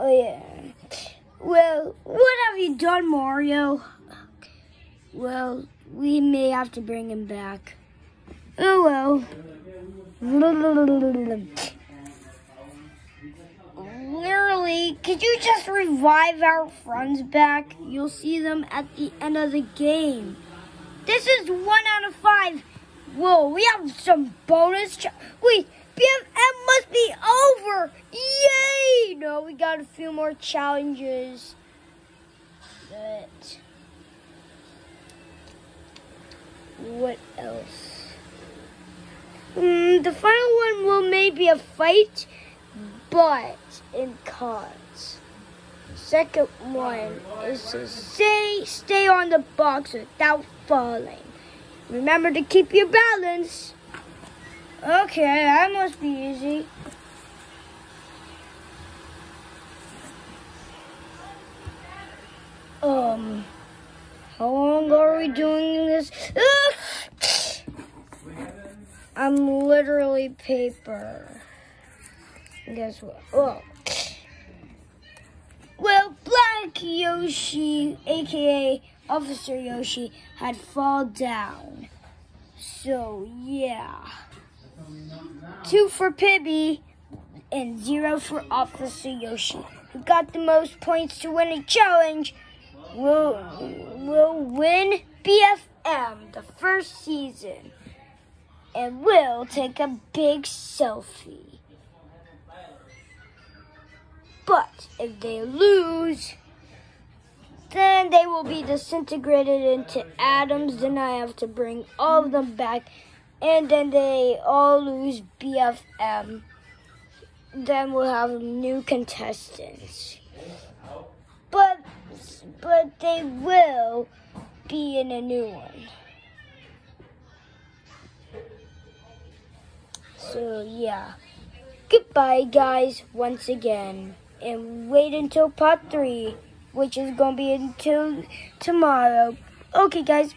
Oh yeah. Well, what have you done, Mario? Well, we may have to bring him back. Oh well. Literally, could you just revive our friends back? You'll see them at the end of the game. This is one out of five. Whoa, we have some bonus. Wait, BFM must be over. No, we got a few more challenges. But what else? Mm, the final one will maybe a fight, but in cards. Second one is to stay stay on the box without falling. Remember to keep your balance. Okay, that must be easy. Um, how long are we doing this? I'm literally paper. Guess what? Oh. Well, Black Yoshi, aka Officer Yoshi, had fall down. So, yeah. Two for Pibby and zero for Officer Yoshi. Who got the most points to win a challenge will, will win BFM the first season and will take a big selfie. But if they lose, then they will be disintegrated into atoms. Then I have to bring all of them back, and then they all lose BFM. Then we'll have new contestants. But but they will be in a new one. So yeah. Goodbye guys once again. And wait until part three, which is gonna be until tomorrow. Okay guys,